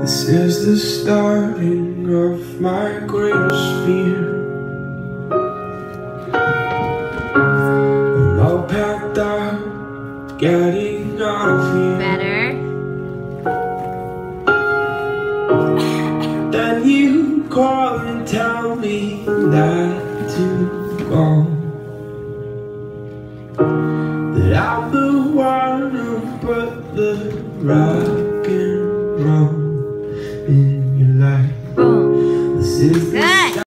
This is the starting of my greatest fear. I'm all packed up, getting out of here. Better. Then you call and tell me that to go. That I'm the one who put the right in your life. Boom. This is